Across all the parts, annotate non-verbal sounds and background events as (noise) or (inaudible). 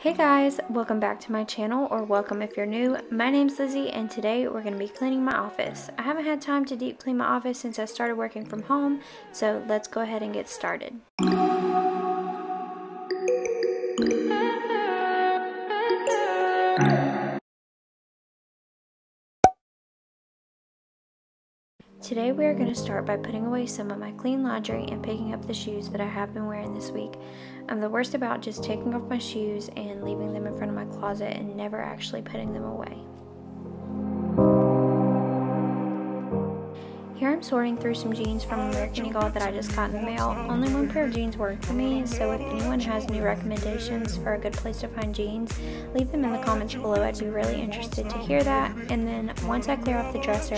Hey guys, welcome back to my channel, or welcome if you're new. My name's Lizzie, and today we're going to be cleaning my office. I haven't had time to deep clean my office since I started working from home, so let's go ahead and get started. Today we are going to start by putting away some of my clean laundry and picking up the shoes that I have been wearing this week. I'm the worst about just taking off my shoes and leaving them in front of my closet and never actually putting them away. I'm sorting through some jeans from American Eagle that I just got in the mail. Only one pair of jeans worked for me, so if anyone has any recommendations for a good place to find jeans, leave them in the comments below. I'd be really interested to hear that. And then once I clear off the dresser,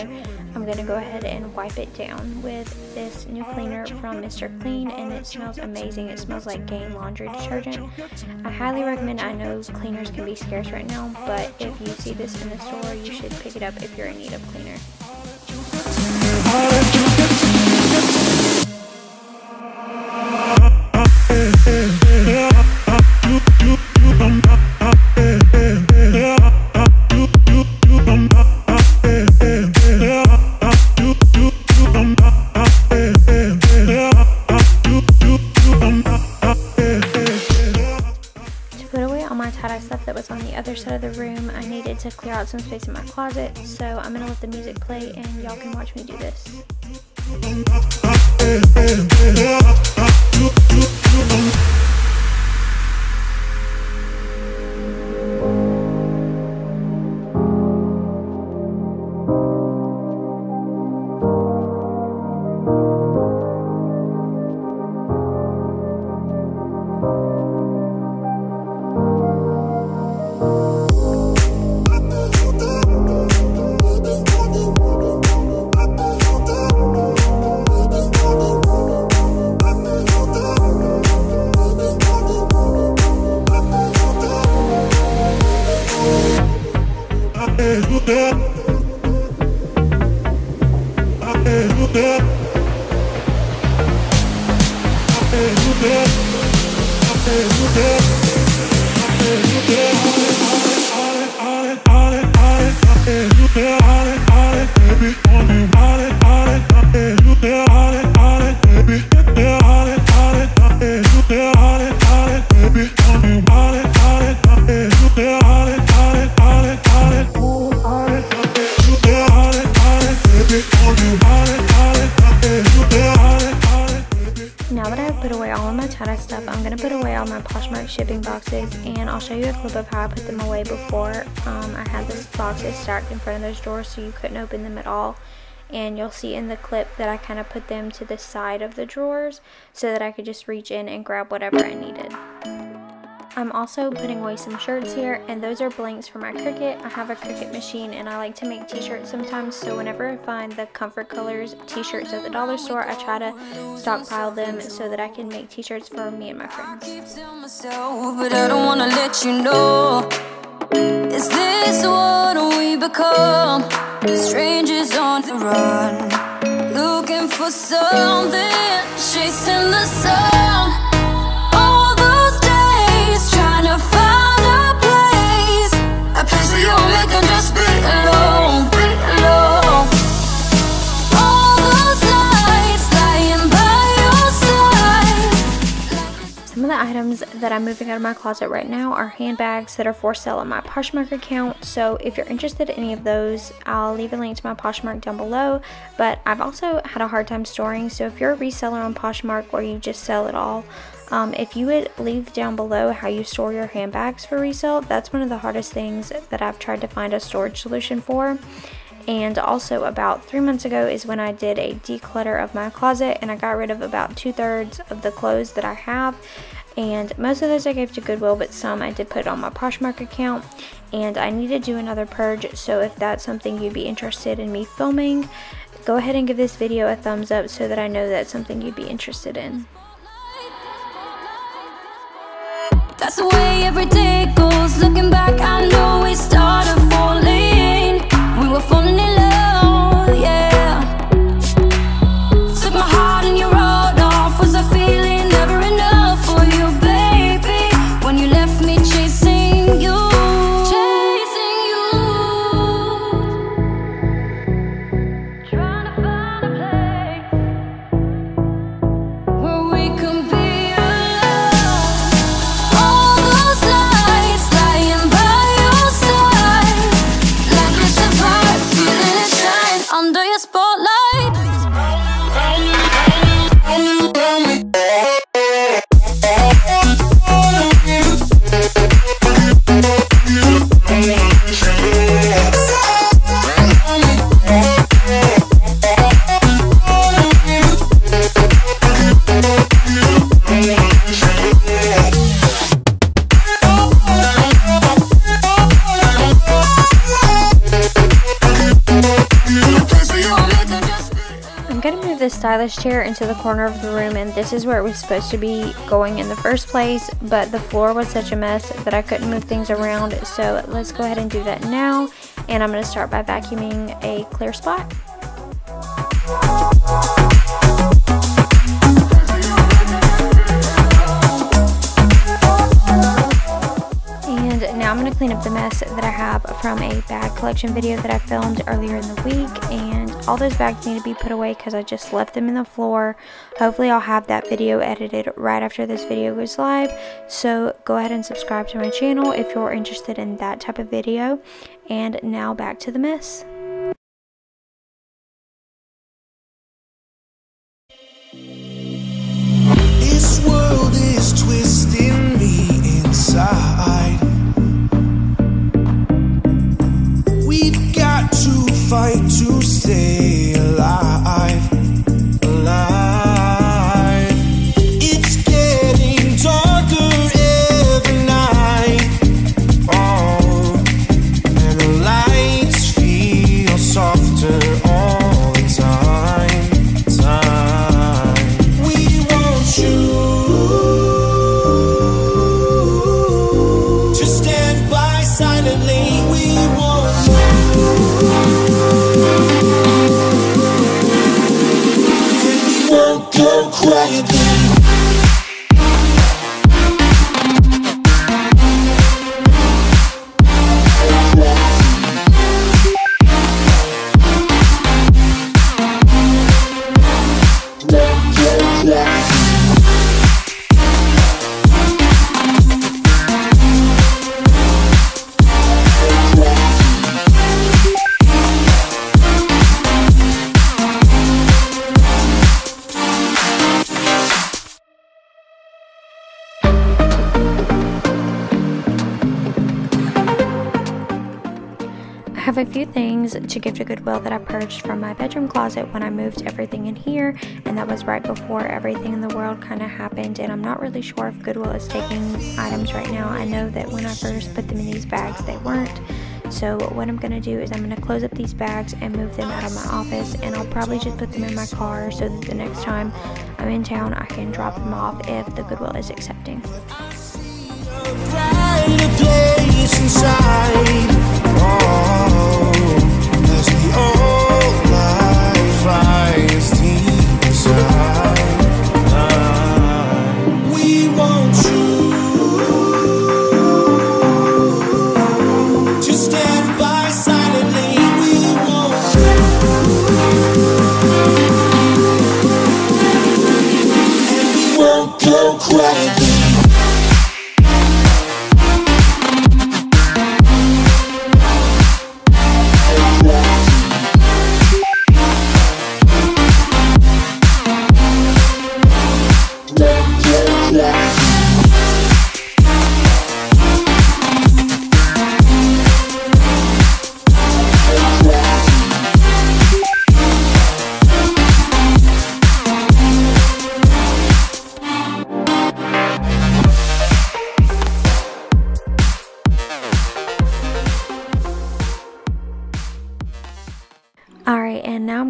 I'm going to go ahead and wipe it down with this new cleaner from Mr. Clean, and it smells amazing. It smells like Gain laundry detergent. I highly recommend I know cleaners can be scarce right now, but if you see this in the store, you should pick it up if you're in need of cleaner. The other side of the room. I needed to clear out some space in my closet, so I'm gonna let the music play and y'all can watch me do this. (laughs) I'm all my Poshmark shipping boxes and I'll show you a clip of how I put them away before. Um, I had this boxes stacked in front of those drawers so you couldn't open them at all. And you'll see in the clip that I kind of put them to the side of the drawers so that I could just reach in and grab whatever I needed. I'm also putting away some shirts here and those are blanks for my Cricut. I have a Cricut machine and I like to make t-shirts sometimes so whenever I find the comfort colors t-shirts at the dollar store I try to stockpile them so that I can make t-shirts for me and my friends. That I'm moving out of my closet right now are handbags that are for sale on my Poshmark account. So if you're interested in any of those, I'll leave a link to my Poshmark down below. But I've also had a hard time storing. So if you're a reseller on Poshmark or you just sell it all, um, if you would leave down below how you store your handbags for resale, that's one of the hardest things that I've tried to find a storage solution for. And also about three months ago is when I did a declutter of my closet and I got rid of about two thirds of the clothes that I have and most of those I gave to Goodwill but some I did put on my Poshmark account and I need to do another purge so if that's something you'd be interested in me filming go ahead and give this video a thumbs up so that I know that's something you'd be interested in. That's the way every day goes looking back stylish chair into the corner of the room and this is where it was supposed to be going in the first place but the floor was such a mess that I couldn't move things around so let's go ahead and do that now and I'm going to start by vacuuming a clear spot. Clean up the mess that I have from a bag collection video that I filmed earlier in the week and all those bags need to be put away because I just left them in the floor. Hopefully I'll have that video edited right after this video goes live so go ahead and subscribe to my channel if you're interested in that type of video and now back to the mess. This have a few things to give to Goodwill that I purged from my bedroom closet when I moved everything in here and that was right before everything in the world kind of happened and I'm not really sure if Goodwill is taking items right now. I know that when I first put them in these bags they weren't. So what I'm going to do is I'm going to close up these bags and move them out of my office and I'll probably just put them in my car so that the next time I'm in town I can drop them off if the Goodwill is accepting.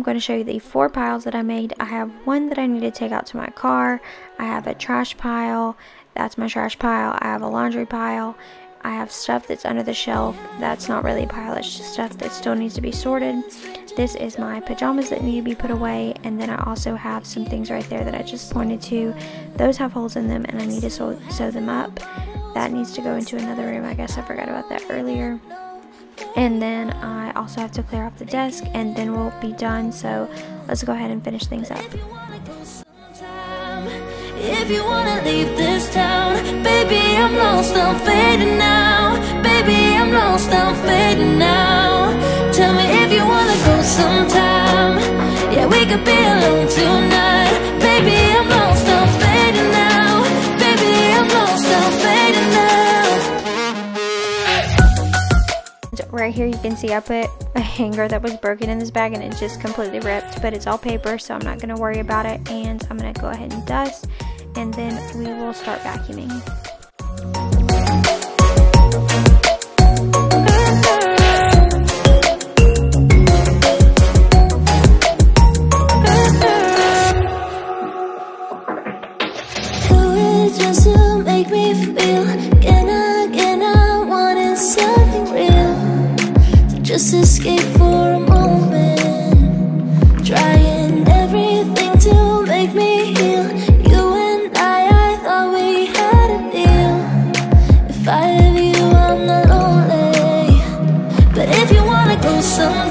I'm going to show you the four piles that I made. I have one that I need to take out to my car. I have a trash pile. That's my trash pile. I have a laundry pile. I have stuff that's under the shelf. That's not really a pile. It's just stuff that still needs to be sorted. This is my pajamas that need to be put away. And then I also have some things right there that I just pointed to. Those have holes in them and I need to sew, sew them up. That needs to go into another room. I guess I forgot about that earlier and then I also have to clear off the desk and then we'll be done. So let's go ahead and finish things up. If you wanna leave this town Baby, I'm lost, I'm fading now. Baby, I'm lost, I'm fading now. Tell me if you wanna go sometime. Yeah, we could be alone tonight right here you can see I put a hanger that was broken in this bag and it just completely ripped but it's all paper so I'm not going to worry about it and I'm going to go ahead and dust and then we will start vacuuming.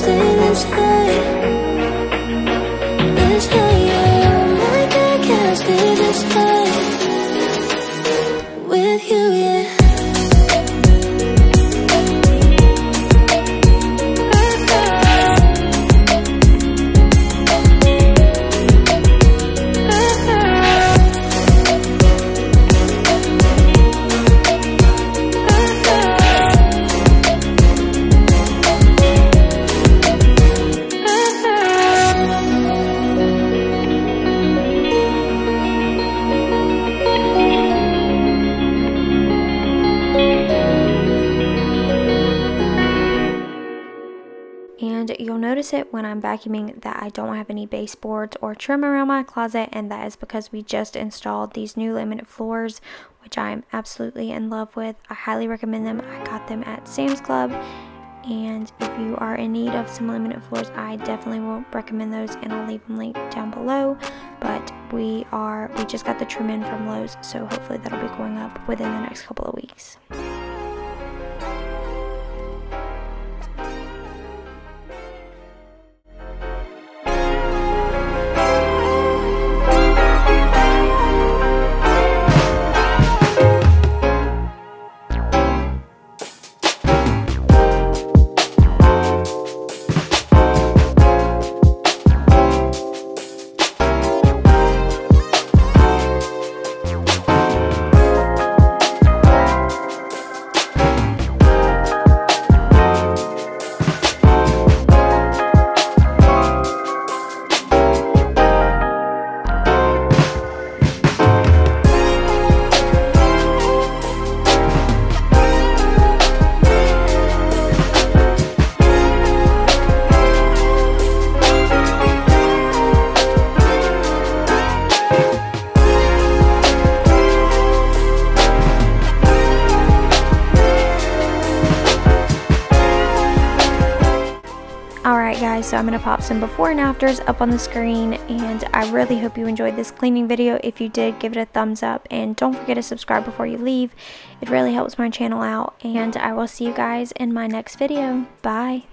And notice it when I'm vacuuming that I don't have any baseboards or trim around my closet and that is because we just installed these new laminate floors which I'm absolutely in love with. I highly recommend them. I got them at Sam's Club and if you are in need of some laminate floors I definitely will recommend those and I'll leave them linked down below but we are we just got the trim in from Lowe's so hopefully that'll be going up within the next couple of weeks. Guys, so I'm going to pop some before and afters up on the screen and I really hope you enjoyed this cleaning video. If you did, give it a thumbs up and don't forget to subscribe before you leave. It really helps my channel out and I will see you guys in my next video. Bye!